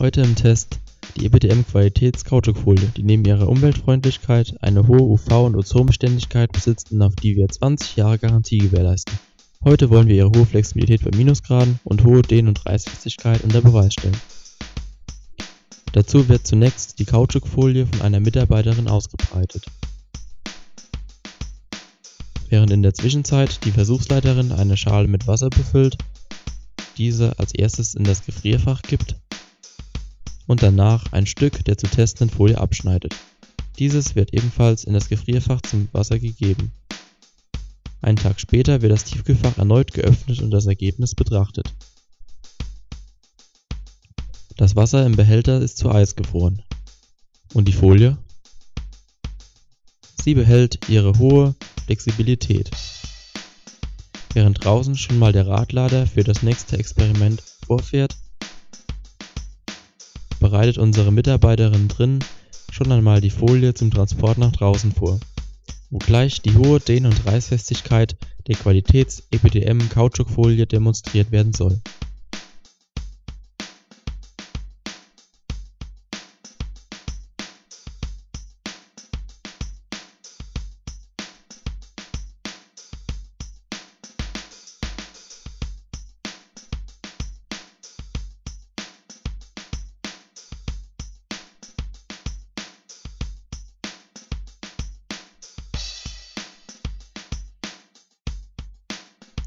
Heute im Test die EPDM Qualitäts-Kautschukfolie, die neben ihrer Umweltfreundlichkeit eine hohe UV- und Ozonbeständigkeit besitzt und auf die wir 20 Jahre Garantie gewährleisten. Heute wollen wir ihre hohe Flexibilität bei Minusgraden und hohe Dehn- und Reißfestigkeit unter Beweis stellen. Dazu wird zunächst die Kautschukfolie von einer Mitarbeiterin ausgebreitet. Während in der Zwischenzeit die Versuchsleiterin eine Schale mit Wasser befüllt, diese als erstes in das Gefrierfach kippt und danach ein Stück der zu testenden Folie abschneidet. Dieses wird ebenfalls in das Gefrierfach zum Wasser gegeben. Einen Tag später wird das Tiefkühlfach erneut geöffnet und das Ergebnis betrachtet. Das Wasser im Behälter ist zu Eis gefroren. Und die Folie? Sie behält ihre hohe Flexibilität. Während draußen schon mal der Radlader für das nächste Experiment vorfährt, bereitet unsere Mitarbeiterin drin schon einmal die Folie zum Transport nach draußen vor, wo gleich die hohe Dehn- und Reißfestigkeit der Qualitäts-EPDM-Kautschukfolie demonstriert werden soll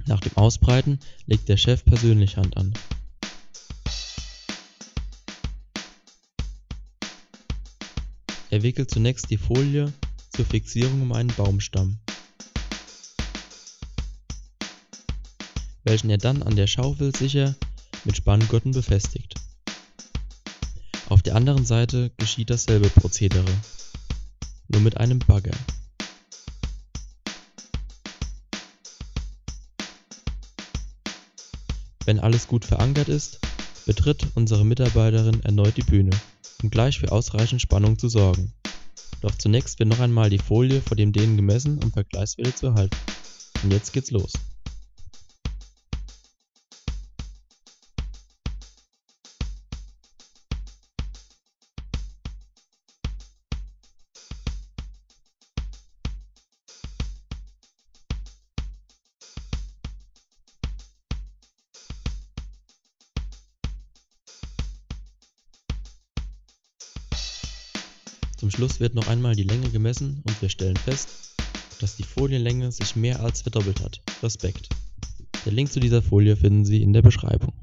Nach dem Ausbreiten legt der Chef persönlich Hand an. Er wickelt zunächst die Folie zur Fixierung um einen Baumstamm, welchen er dann an der Schaufel sicher mit Spanngurten befestigt. Auf der anderen Seite geschieht dasselbe Prozedere, nur mit einem Bagger Wenn alles gut verankert ist, betritt unsere Mitarbeiterin erneut die Bühne, um gleich für ausreichend Spannung zu sorgen. Doch zunächst wird noch einmal die Folie vor dem Dehnen gemessen, um Vergleichswerte zu erhalten. Und jetzt geht's los Zum Schluss wird noch einmal die Länge gemessen und wir stellen fest, dass die Folienlänge sich mehr als verdoppelt hat. Respekt. Den Link zu dieser Folie finden Sie in der Beschreibung